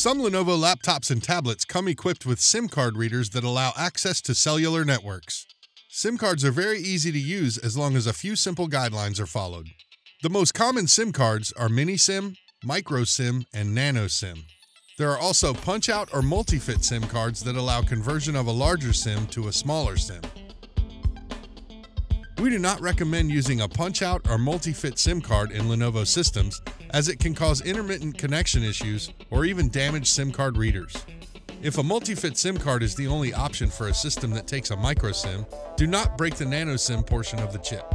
Some Lenovo laptops and tablets come equipped with SIM card readers that allow access to cellular networks. SIM cards are very easy to use as long as a few simple guidelines are followed. The most common SIM cards are mini SIM, micro SIM, and nano SIM. There are also punch out or multi fit SIM cards that allow conversion of a larger SIM to a smaller SIM. We do not recommend using a punch out or multi fit SIM card in Lenovo systems as it can cause intermittent connection issues or even damage SIM card readers. If a multi fit SIM card is the only option for a system that takes a micro SIM, do not break the nano SIM portion of the chip.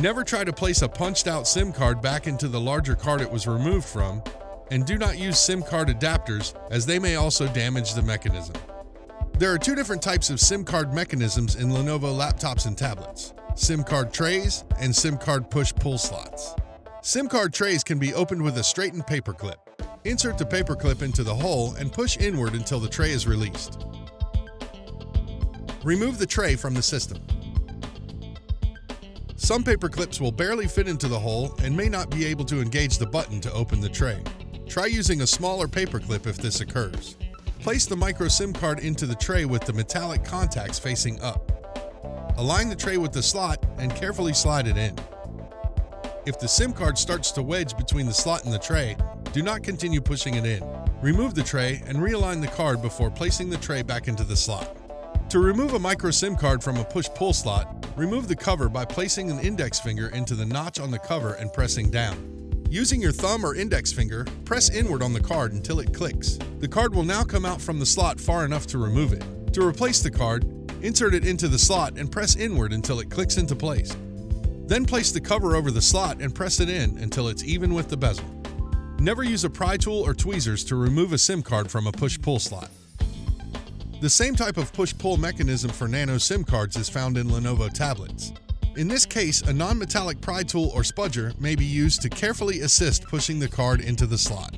Never try to place a punched out SIM card back into the larger card it was removed from, and do not use SIM card adapters as they may also damage the mechanism. There are two different types of SIM card mechanisms in Lenovo laptops and tablets. SIM card trays, and SIM card push-pull slots. SIM card trays can be opened with a straightened paperclip. Insert the paperclip into the hole and push inward until the tray is released. Remove the tray from the system. Some paperclips will barely fit into the hole and may not be able to engage the button to open the tray. Try using a smaller paperclip if this occurs. Place the micro SIM card into the tray with the metallic contacts facing up. Align the tray with the slot and carefully slide it in. If the SIM card starts to wedge between the slot and the tray, do not continue pushing it in. Remove the tray and realign the card before placing the tray back into the slot. To remove a micro SIM card from a push-pull slot, remove the cover by placing an index finger into the notch on the cover and pressing down. Using your thumb or index finger, press inward on the card until it clicks. The card will now come out from the slot far enough to remove it. To replace the card, Insert it into the slot and press inward until it clicks into place. Then place the cover over the slot and press it in until it's even with the bezel. Never use a pry tool or tweezers to remove a SIM card from a push-pull slot. The same type of push-pull mechanism for nano SIM cards is found in Lenovo tablets. In this case, a non-metallic pry tool or spudger may be used to carefully assist pushing the card into the slot.